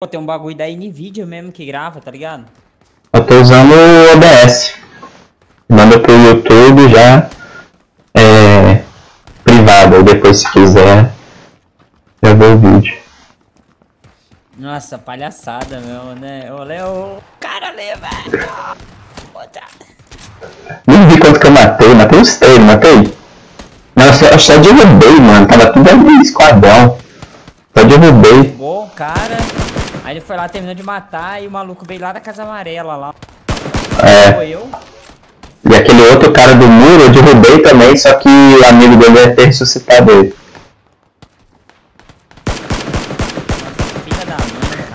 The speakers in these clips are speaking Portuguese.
Pô, tem um bagulho da Nvidia mesmo que grava, tá ligado? Eu tô usando o OBS. Manda pro YouTube já é, privado, aí depois se quiser eu vou o vídeo. Nossa, palhaçada meu, né? Ô, Léo, cara ali, velho. Nem vi quanto que eu matei, matei uns três, matei. Nossa, eu só derrubei, mano. Tava tudo ali esquadrão. Só derrubei. O cara. Aí ele foi lá, terminou de matar e o maluco veio lá da casa amarela lá. É. Foi eu? E aquele outro cara do muro eu derrubei também, só que o amigo dele deve ter ressuscitado ele.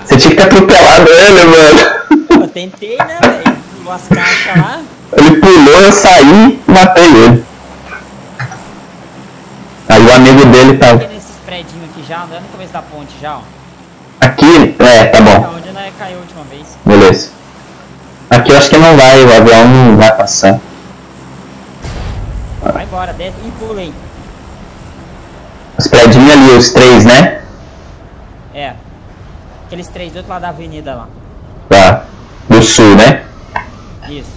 Você tinha que ter atropelado ele, mano. Eu tentei, né, velho? Pulou as caixas lá. Ele pulou, eu saí e matei ele. Aí o amigo dele tá Aqui nesses predinhos aqui já, andando no começo da ponte já, ó. Aqui. É, tá bom. onde nós caiu a última vez. Beleza. Aqui eu acho que não vai, o avião não vai passar. Vai embora, desce e pula aí. Os prédios ali, os três, né? É. Aqueles três do outro lado da avenida lá. Tá. Do sul, né? Isso.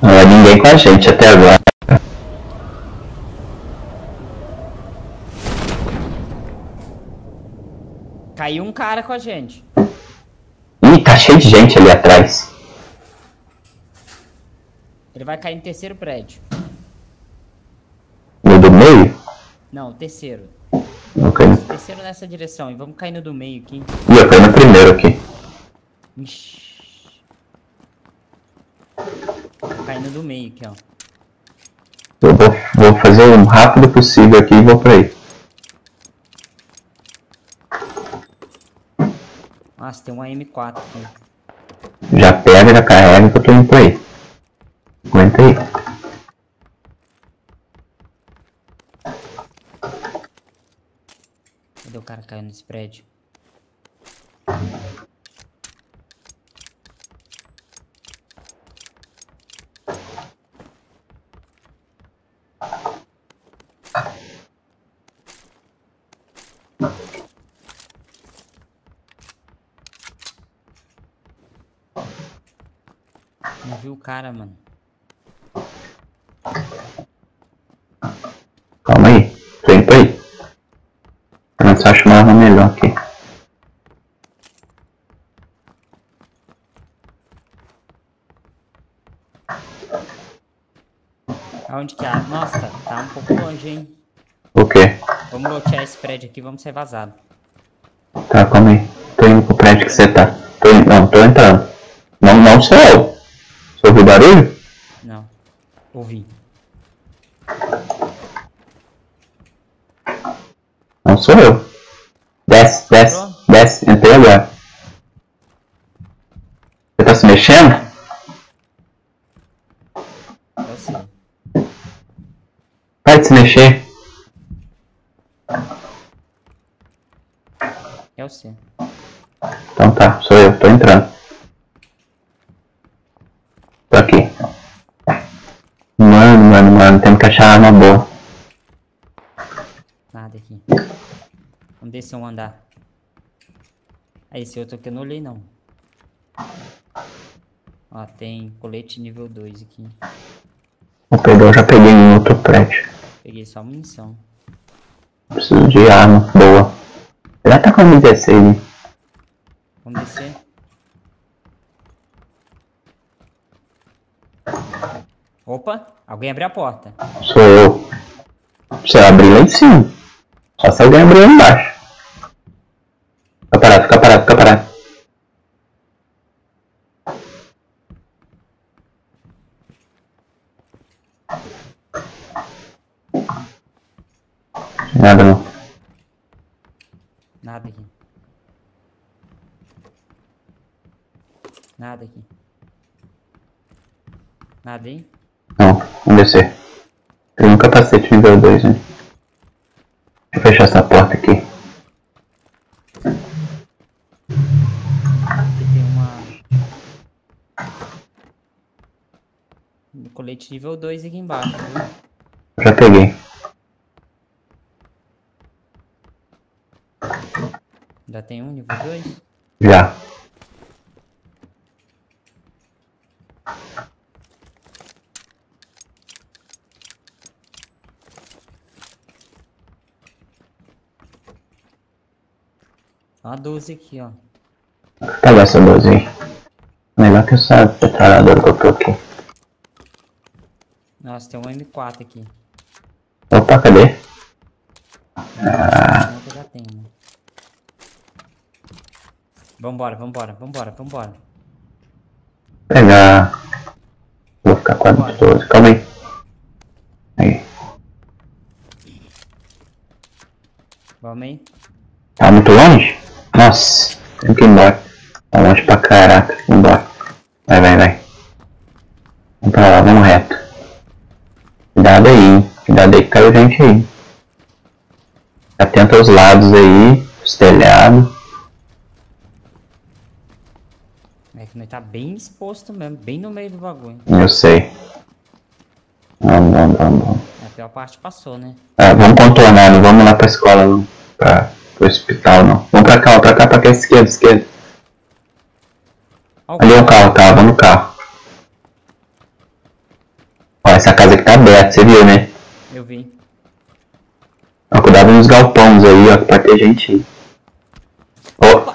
Não é ninguém com a gente até agora. Caiu um cara com a gente. Ih, tá cheio de gente ali atrás. Ele vai cair no terceiro prédio. No do meio? Não, terceiro. Não cai no... Terceiro nessa direção. E vamos cair no do meio aqui. Ih, eu caí no primeiro aqui. Ixi. Caindo do meio aqui, ó. Eu vou, vou fazer o rápido possível aqui e vou pra aí. Nossa, tem uma M4 aqui. Já pega, já carrega que eu tô indo pra aí. Aguenta aí. Cadê o cara caiu nesse prédio? Não viu o cara, mano. Calma aí. Pra aí. Eu só acho uma arma melhor aqui. Aonde que é? Nossa, tá, um pouco longe, hein? O quê? Vamos lotear esse prédio aqui, vamos ser vazados. Tá, calma aí. Tô indo pro prédio que você tá. Tô indo, não, tô entrando. Não, não sou eu. Ouviu barulho? Não. Ouvi. Não sou eu. Desce, desce, Entrou? desce. Entrei agora. Você tá se mexendo? Eu sei. Para de se mexer. Eu sei. Então tá, sou eu, tô entrando. Tô aqui. Mano, temos que achar arma boa. Nada aqui. Vamos descer um andar. Aí, esse outro aqui eu não olhei, não. Ó, tem colete nível 2 aqui. Vou pegar, eu já peguei em outro prédio. Peguei só munição. Preciso de arma boa. Já tá com a 16, hein? Vamos descer. Opa, alguém abriu a porta. Sou eu. Você abrir lá em cima. Só se alguém abrir lá embaixo. Fica parado, fica parado, fica parado. Nada não. deu dois, né? Deixa eu fechar essa porta aqui. Aqui tem uma... Colete nível 2 aqui embaixo, viu? Já peguei. Já tem um nível 2? Já. Ó a 12 aqui, ó. Vou pegar essa 12 aí. Melhor que essa metralhadora que eu tô aqui. Nossa, tem um M4 aqui. Opa, cadê? Ah. Já tenho, né? Vambora, vambora, vambora, vambora. Pegar. Vou ficar com a 12. Calma aí. Aí. Vamos aí. Nossa, tem que ir embora. Tá longe pra caraca. Vambora. Vai, vai, vai. Vamos pra lá, vamos reto. Cuidado aí, hein? Cuidado aí que caiu gente aí. Atenta aos lados aí, os telhados. É que nós tá bem exposto mesmo, bem no meio do bagulho. Eu sei. Vamos, vamos, vamos. vamos. A pior parte passou, né? Ah, vamos contornar, não vamos lá pra escola não. Pra, pro hospital não. Pra cá, ó, pra cá, pra cá, esquerda, esquerda. Ó, o Ali é um carro, tá? Vamos no carro. Ó, essa casa aqui tá aberta, você viu, né? Eu vi. Ó, cuidado nos galpões aí, ó, que pode ter gente aí. Ó,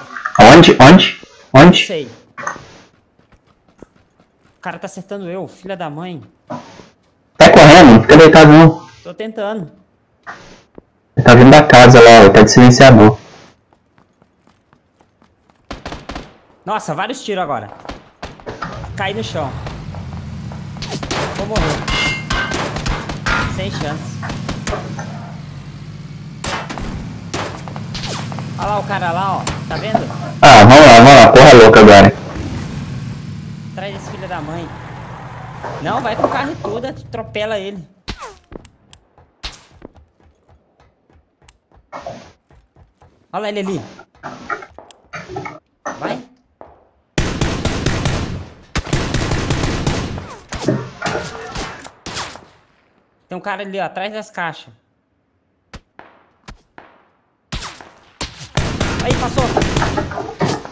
onde? Onde? Não Onde? sei. O cara tá acertando eu, filha da mãe. Sai correndo, não fica deitado não. Tô tentando. Ele tá vindo da casa lá, ó, tá de silenciador. Nossa, vários tiros agora. Cai no chão. Vou morrer. Sem chance. Olha lá o cara lá, ó. Tá vendo? Ah, vamos lá, vamos lá, porra louca agora. Atrás desse filho da mãe. Não, vai com o carro tudo, atropela ele. Olha ele ali. Tem um cara ali, ó, atrás das caixas. Aí, passou.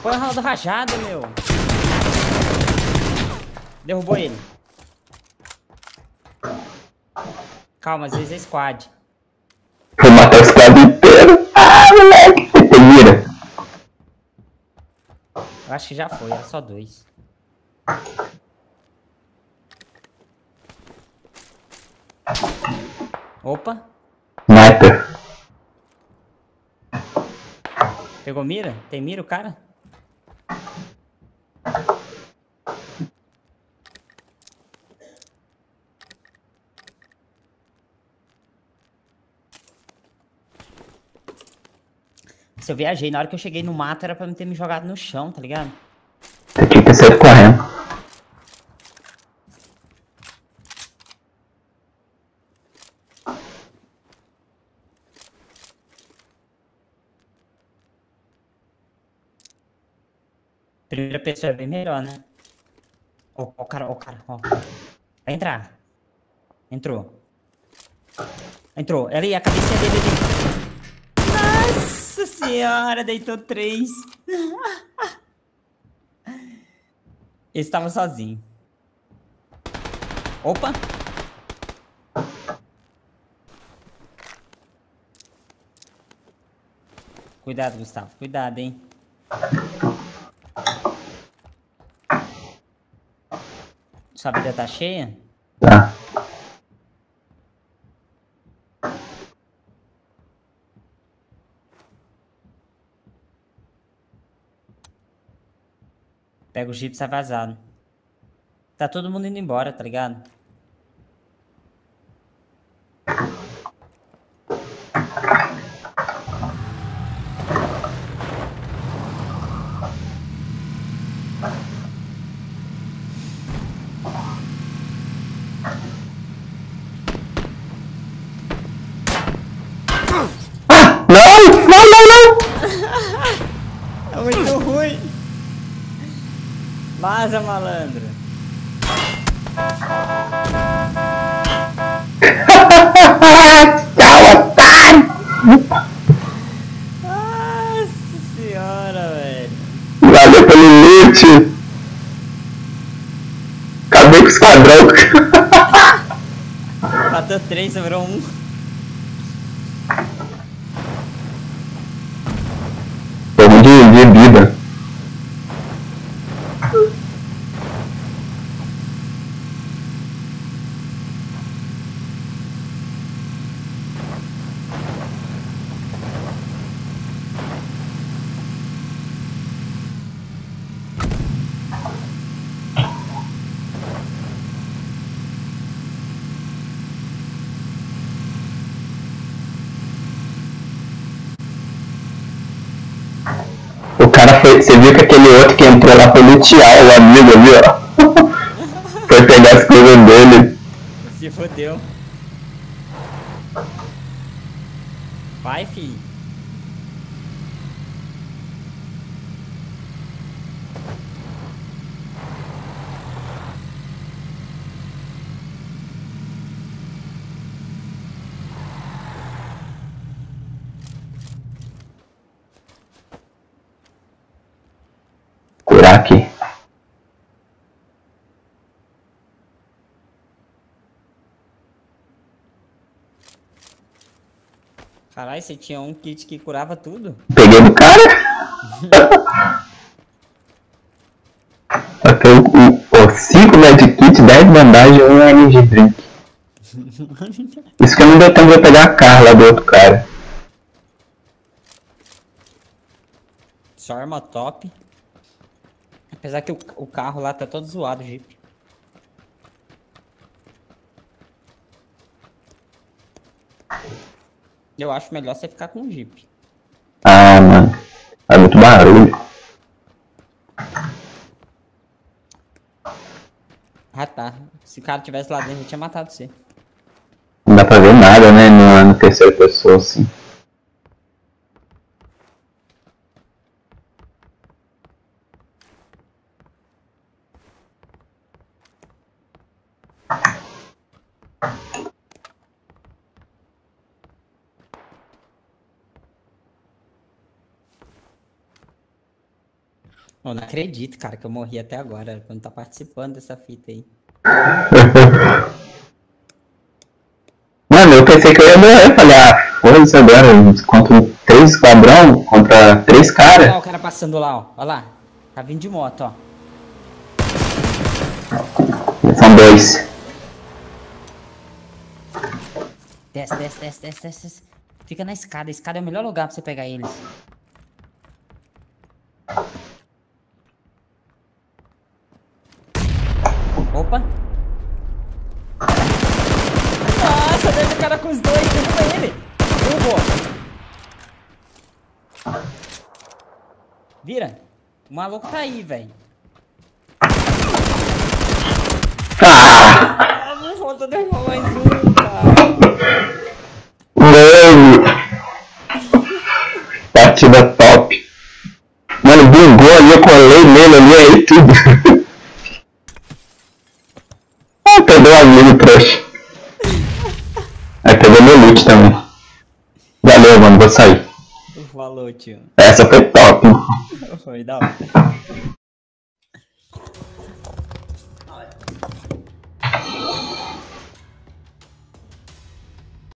Põe a roda rajada, meu. Derrubou ele. Calma, às vezes é squad. Vou matar esse cara inteiro. Ah, moleque. Tem mira. Eu acho que já foi, era só dois. Opa, Sniper. pegou mira? Tem mira o cara? Se eu viajei, na hora que eu cheguei no mato era pra me ter me jogado no chão, tá ligado? Você tinha que saído correndo. Primeira pessoa é bem melhor, né? Ó, ó o cara, ó o cara, ó. Vai entrar. Entrou. Entrou. Ali, a cabecinha dele ali. Nossa senhora, deitou três. Esse tava sozinho. Opa! Cuidado, Gustavo. Cuidado, hein? Sua vida tá cheia? Tá. Pega o jeep e sai vazado. Tá todo mundo indo embora, tá ligado? casa, malandro. Tchau, otário! Nossa senhora, velho. Valeu pelo loot. Acabei com o esquadrão. Matou três, sobrou um. Você viu que aquele outro que entrou lá foi lutear o amigo ali, ó. foi pegar as coisas dele. Se fodeu. Vai, fi. Curar aqui. Caralho, você tinha um kit que curava tudo? Peguei do cara. Até o, o, 5 medkit, 10 bandagens e 1 energy drink. Isso que eu não deu tempo de eu pegar a Carla do outro cara. Só arma top. Apesar que o, o carro lá tá todo zoado, Jeep. Eu acho melhor você ficar com o Jeep. Ah, mano. É muito barulho. Ah tá. Se o cara tivesse lá dentro, eu tinha matado você. Não dá pra ver nada, né? No, terceira pessoa, assim. Eu não acredito, cara, que eu morri até agora. Quando tá participando dessa fita aí. Mano, eu pensei que eu ia morrer. Falei, ah, foda-se agora. Contra três esquadrão, contra três Olha caras. lá o cara passando lá, ó. Olha lá. Tá vindo de moto, ó. São dois. Desce, desce, desce, desce, desce, desce. Fica na escada. A escada é o melhor lugar pra você pegar eles. Opa. Nossa, deixa o cara com os dois. Derruba ele. Derrubou. Vira. O maluco tá aí, velho. Ah! Ah, não falta derrubar mais um, cara. Mano! Partida top. Mano, bugou ali, eu colei nele ali, aí tudo. ah, perdeu o amigo, trouxa. Aí pegou meu loot também. Valeu, mano, vou sair. Falou, tio. Essa foi top. Foi da hora.